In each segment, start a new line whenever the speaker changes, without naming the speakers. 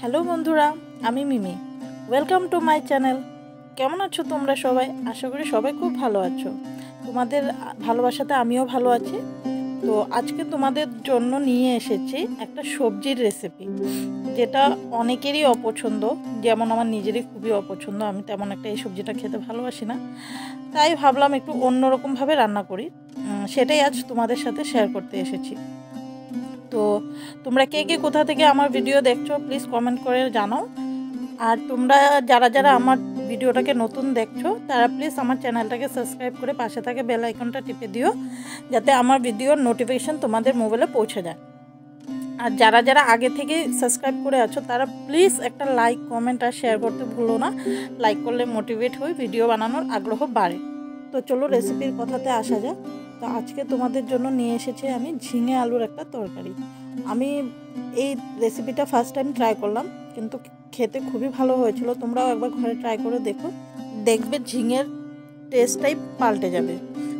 Hello বন্ধুরা, আমি Mimi. Welcome to my channel কেমন আছো তোমরা সবাই? আশা করি সবাই খুব ভালো আছো। তোমাদের ভালোবাসাতে আমিও ভালো আছি। তো আজকে তোমাদের জন্য নিয়ে এসেছি একটা সবজির রেসিপি যেটা অনেকেরই অপছন্দ। যেমন আমার নিজেরই খুবই অপছন্দ, আমি তেমন একটা এই সবজিটা খেতে ভালোবাসি না। তাই ভাবলাম একটু অন্যরকমভাবে রান্না করি। সেটাই আজ তোমাদের সাথে শেয়ার করতে এসেছি। তো তোমরা কে কে কোথা থেকে আমার ভিডিও দেখছ প্লিজ কমেন্ট করে জানাও। আর তোমরা যারা যারা আমার ভিডিওটাকে নতুন দেখছ, তারা প্লিজ আমার চ্যানেলটাকে সাবস্ক্রাইব করে পাশে থাকে বেল আইকনটা টিপে দিও, যাতে আমার ভিডিওর নোটিফিকেশান তোমাদের মোবাইলে পৌঁছে যায়। আর যারা যারা আগে থেকে সাবস্ক্রাইব করে আছো, তারা প্লিজ একটা লাইক কমেন্ট আর শেয়ার করতে ভুলো না। লাইক করলে মোটিভেট হই ভিডিও বানানোর আগ্রহ বাড়ে। তো চলো রেসিপির কথাতে আসা যাক। তো আজকে তোমাদের জন্য নিয়ে এসেছি আমি ঝিঙে আলুর একটা তরকারি। আমি এই রেসিপিটা ফার্স্ট টাইম ট্রাই করলাম, কিন্তু খেতে খুবই ভালো হয়েছিল। তোমরাও একবার ঘরে ট্রাই করে দেখো। দেখবে ঝিঙের টেস্টটাই পাল্টে যাবে।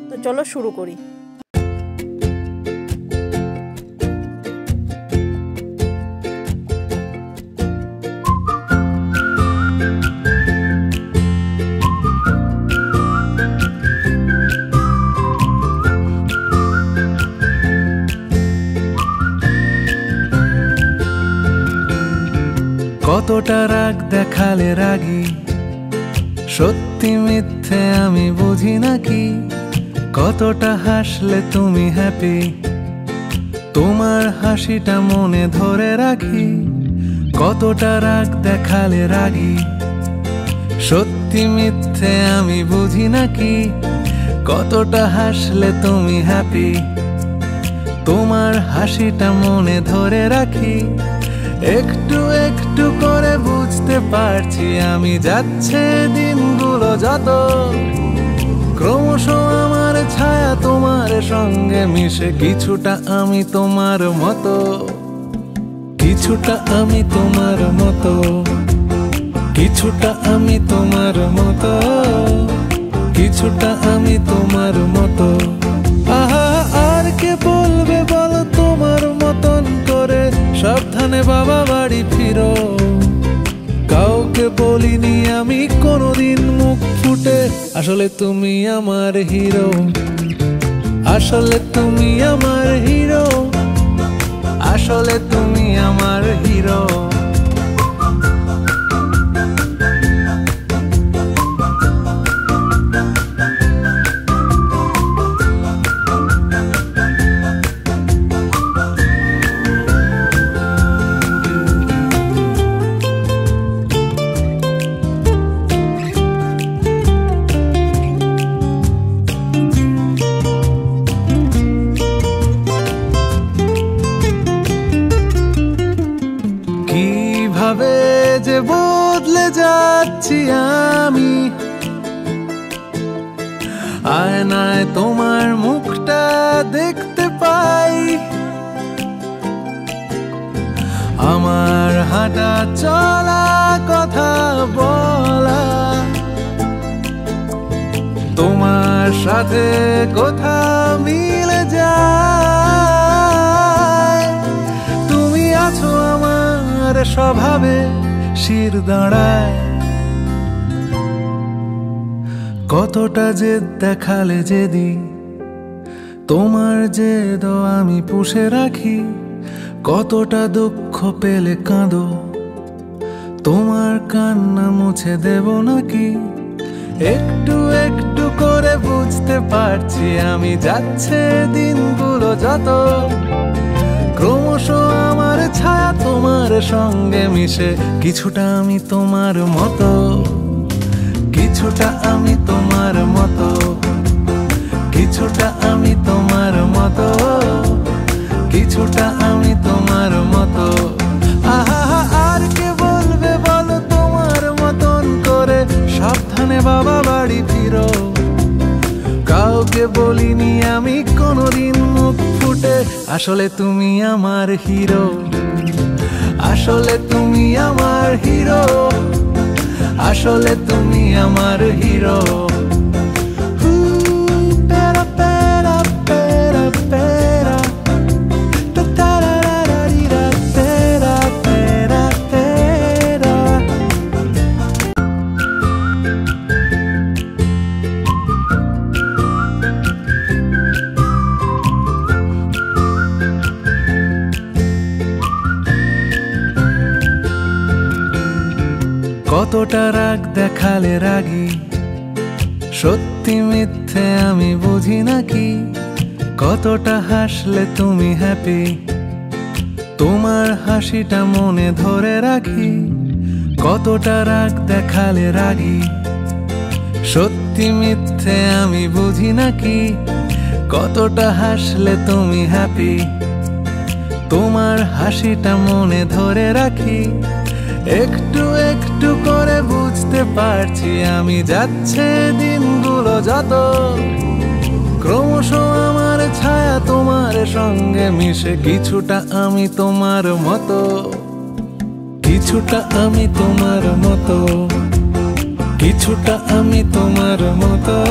তো চলো শুরু করি।
কতটা রাগ দেখালে রাগি? সত্যি মিথ্যে আমি বুঝি নাকি কতটা হাসলে তুমি হ্যাপি তোমার হাসিটা মনে ধরে রাখি। কতটা রাগ দেখালে রাগি? সত্যি মিথ্যে আমি বুঝি নাকি কতটা হাসলে তুমি হ্যাপি তোমার হাসিটা মনে ধরে রাখি। একটু একটু পারছি আমি যাচ্ছে দিনগুলো যত। ক্রমশ আমার ছায়া তোমার সঙ্গে মিশে, কিছুটা আমি তোমার মতো। কিছুটা আমি তোমার মতো। কিছুটা আমি তোমার মতো। কিছুটা আমি তোমার মতো। বলিনি আমি কোনোদিন মুখ ফুটে। আসলে তুমি আমার হিরো। আসলে তুমি আমার হিরো। আসলে তুমি আমার হিরো। যে বদলে যাচ্ছি আমি। আয়নায় তোমার মুখটা দেখতে পাই। আমার হাঁটা চলা কথা বলা। তোমার সাথে কথা মিলে যায়। তুমি আছো আমার স্বভাবে। শির দাঁড়ায়। কতটা জেদ দেখালে যেদি, তোমার জেদ আমি পুষে রাখি, কতটা দুঃখ পেলে কাঁদো। তোমার কান্না মুছে দেব নাকি? একটু একটু করে বুঝতে পারছি আমি যাচ্ছে দিনগুলো যত। ক্রমশ আমার ছায়া তোমার সঙ্গে মিশে, কিছুটা আমি তোমার মতো, কিছুটা আমি তোমার মতো, কিছুটা আমি তোমার মতো, কিছুটা আমি তোমার মতো। আর কে বলবে বলো তোমার মতন করে, সাবধানে বাবা বাড়ি ফিরো। কাউকে বলিনি আমি কোনোদিন মুখ ফুটে, আসলে তুমি আমার হিরো। আসলে তুমি আমার হিরো। আসলে তুমি আমার হিরো। কতটা রাগ দেখালে রাগি? সত্যি মিথ্যে আমি বুঝি নাকি? কতটা হাসলে তুমি হ্যাপি তোমার হাসিটা মনে ধরে রাখি। কতটা রাগ দেখালে রাগি? সত্যি মিথ্যে আমি বুঝি নাকি? কতটা হাসলে তুমি হ্যাপি তোমার হাসিটা মনে ধরে রাখি। একটু একটু বুঝতে পারছি আমি যাচ্ছে দিনগুলো যত। ক্রমশ আমার ছায়া তোমার সঙ্গে মিশে, কিছুটা আমি তোমার মতো। কিছুটা আমি তোমার মতো। কিছুটা আমি তোমার মতো।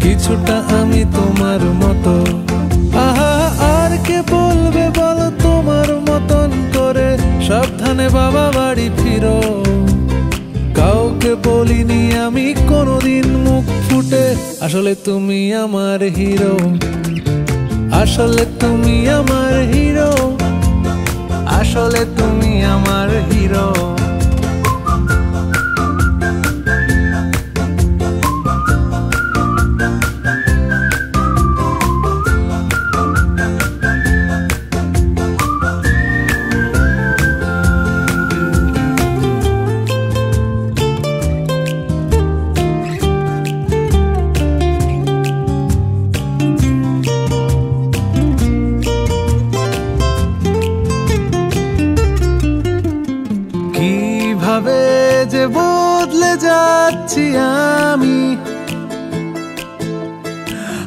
কিছুটা আমি তোমার মতো। আহা, আর কে বলবে বলো তোমার মতন করে? সাবধানে বাবা বাড়ি ফিরো। কাউকে বলিনি আমি কোনোদিন মুখ ফুটে। আসলে তুমি আমার হিরো। আসলে তুমি আমার হিরো। আসলে তুমি আমার হিরো। যে বদলে যাচ্ছি আমি।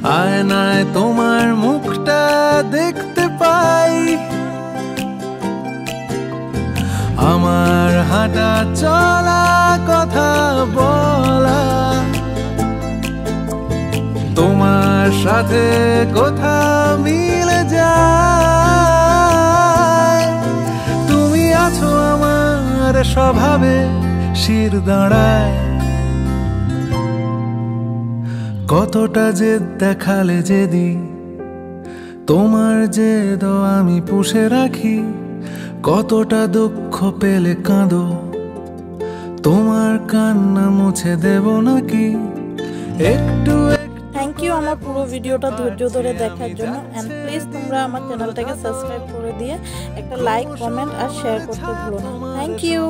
আয়নায় তোমার মুখটা দেখতে পাই। আমার হাঁটা চলা কথা বলা। তোমার সাথে কথা মিলে যায়। তুমি আছো আমার স্বভাবে। শির দাঁড়ায়। কতটা যে দেখালে যেদি, তোমার যে আমি পুষে রাখি, কতটা দুঃখ পেলে কাঁদো। তোমার কান্না মুছে দেব নাকি? একটু
থ্যাংক ইউ আমার পুরো ভিডিওটা ধৈর্য ধরে দেখার জন্য। অ্যান্ড প্লিজ তোমরা আমার চ্যানেলটাকে সাবস্ক্রাইব করে দিয়ে একটা লাইক কমেন্ট আর শেয়ার করতে ভুলো না। Thank you